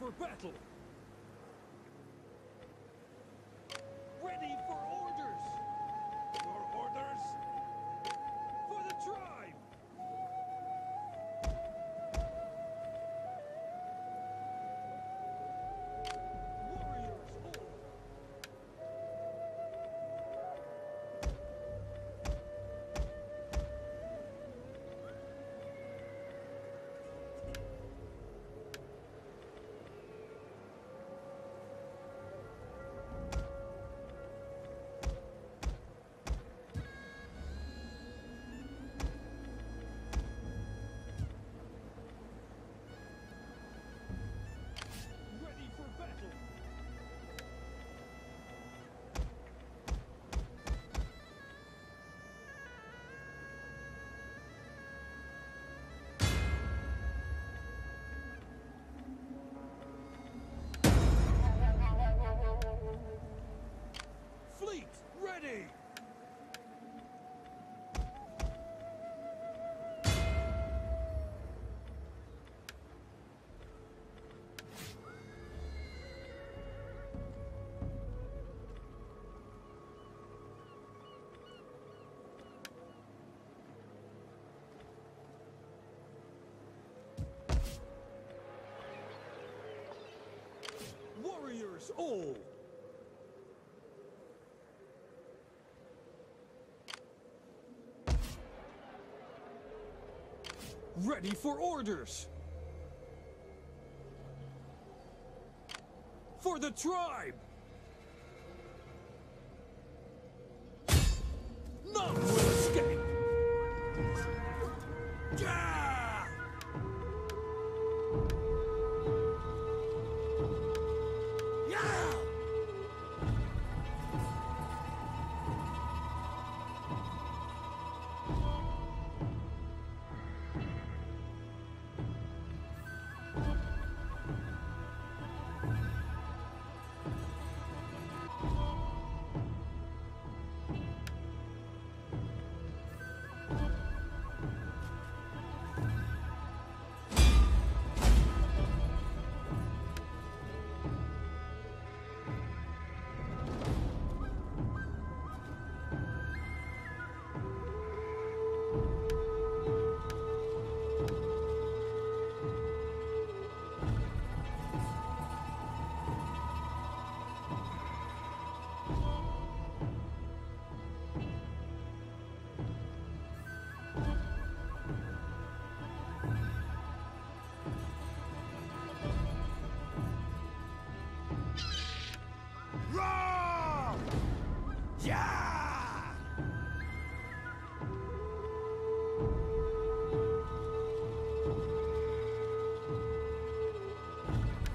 For battle! All! Ready for orders! For the tribe!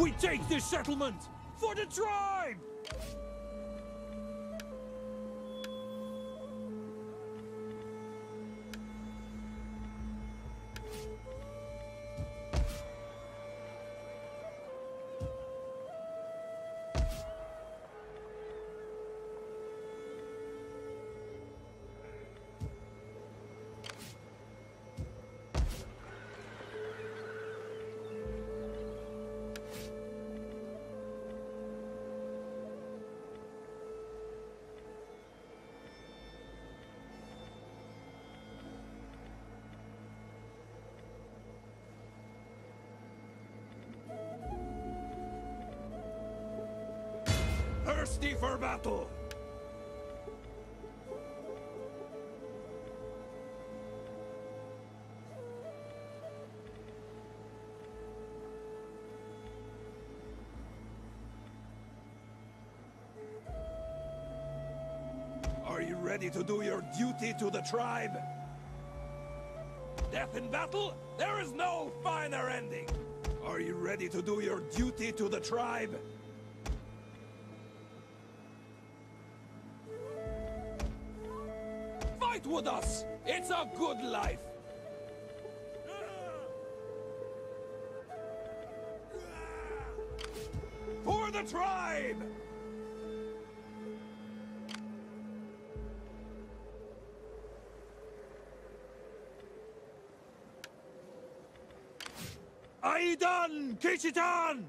We take this settlement for the tribe! Thirsty for battle! Are you ready to do your duty to the tribe? Death in battle? There is no finer ending! Are you ready to do your duty to the tribe? with us. It's a good life. For the tribe! Aidan! Kishitan!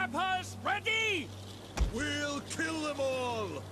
Clappers ready! We'll kill them all!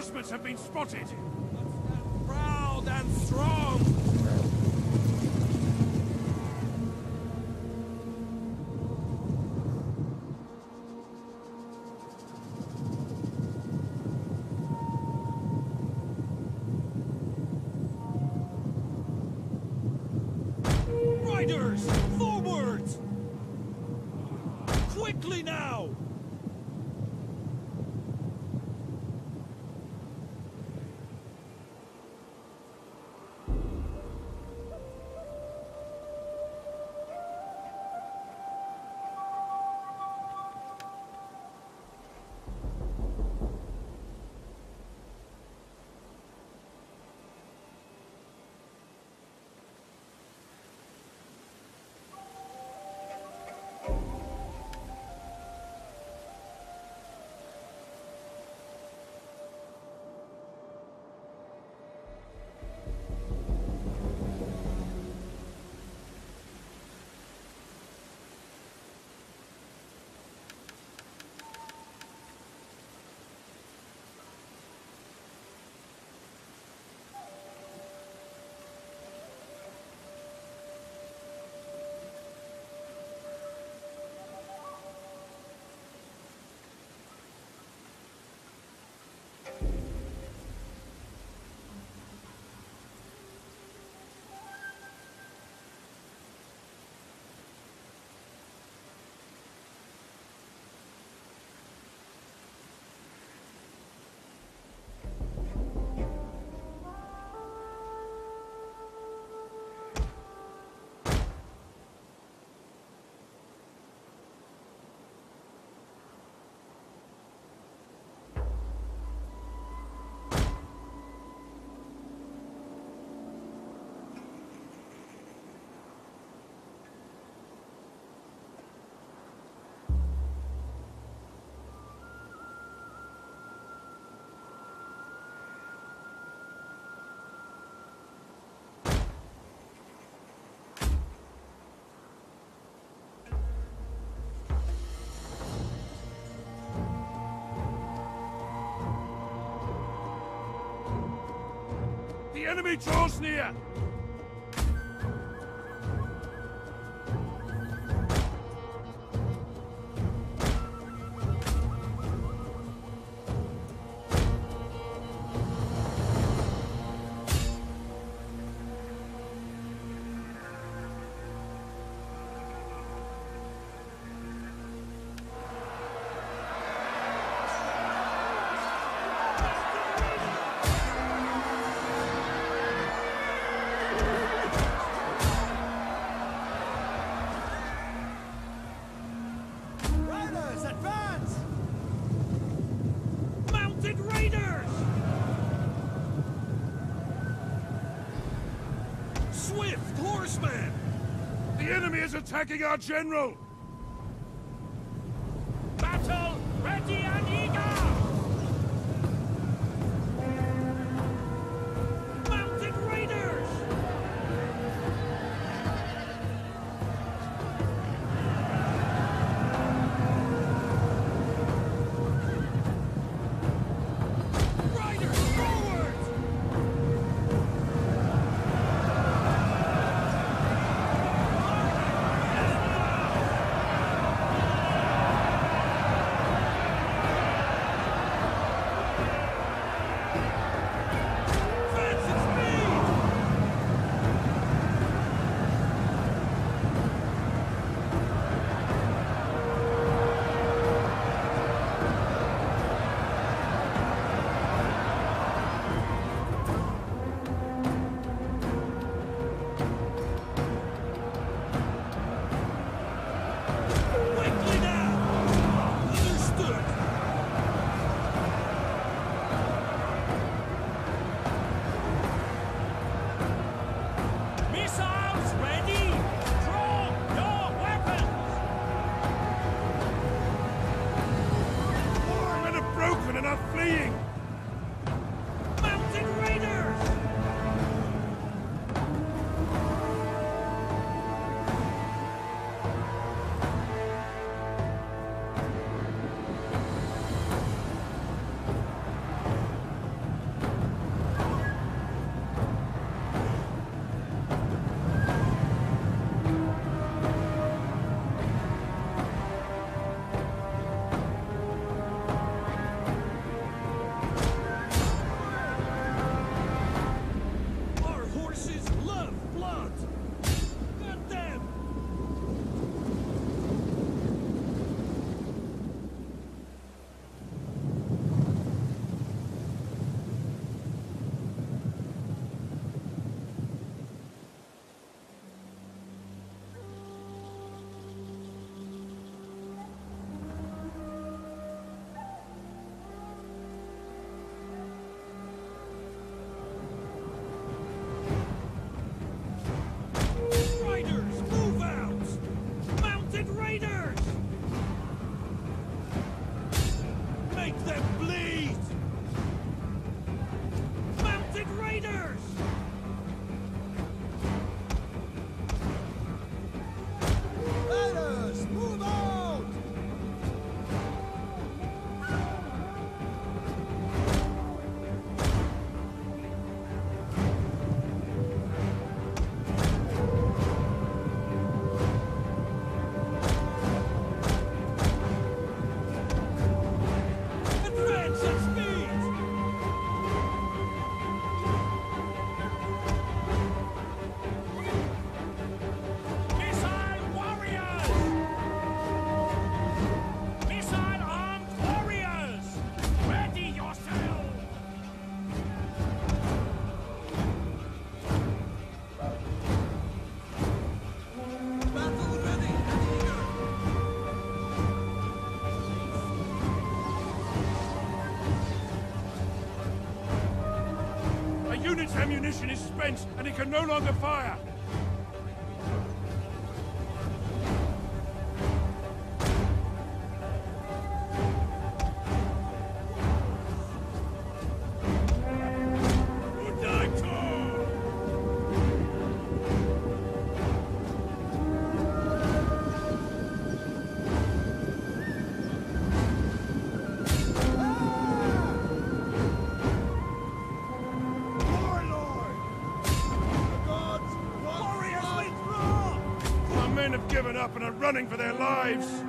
Reinforcements have been spotted! Let's stand proud and strong! enemy draws near! attacking our general! fleeing! Its ammunition is spent, and it can no longer fire. running for their lives.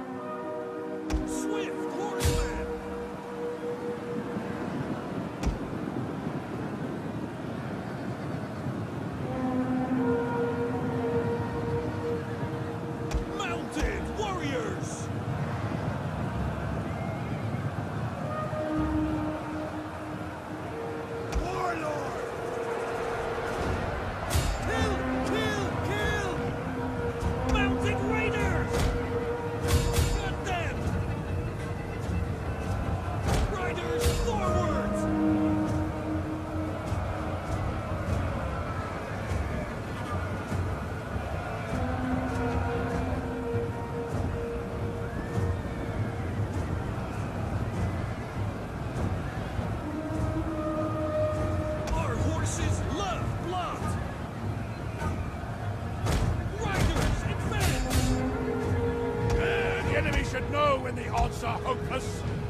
answer, Hocus!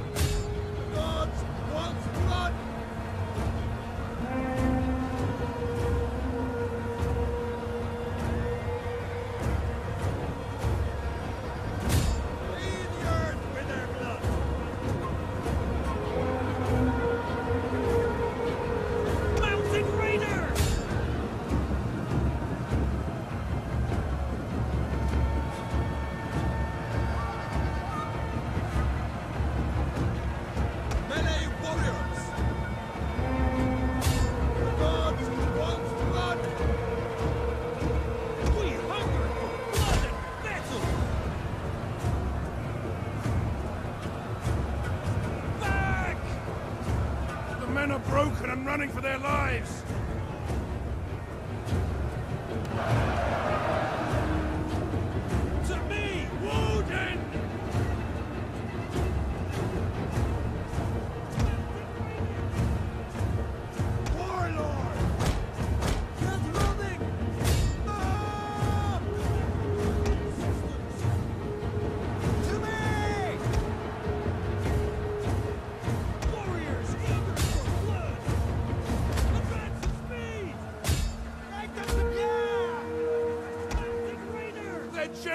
running for their lives!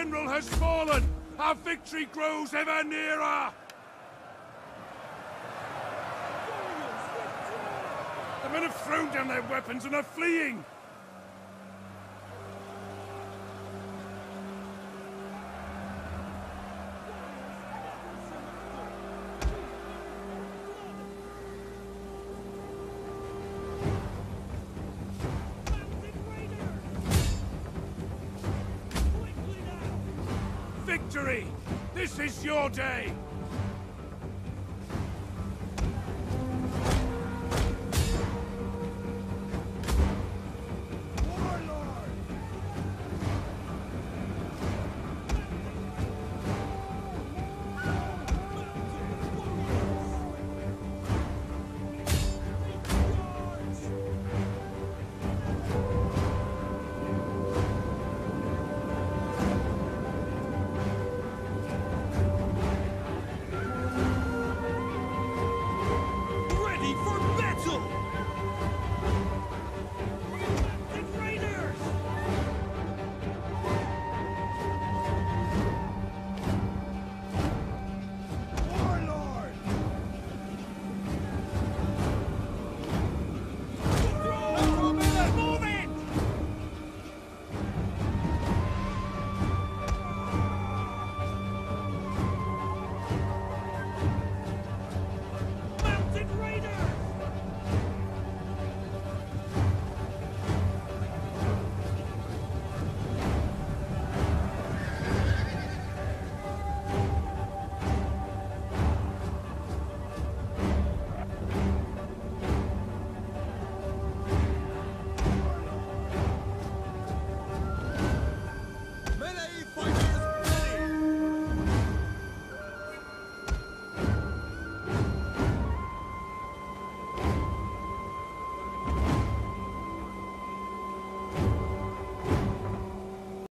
general has fallen! Our victory grows ever nearer! The men have thrown down their weapons and are fleeing! victory! This is your day!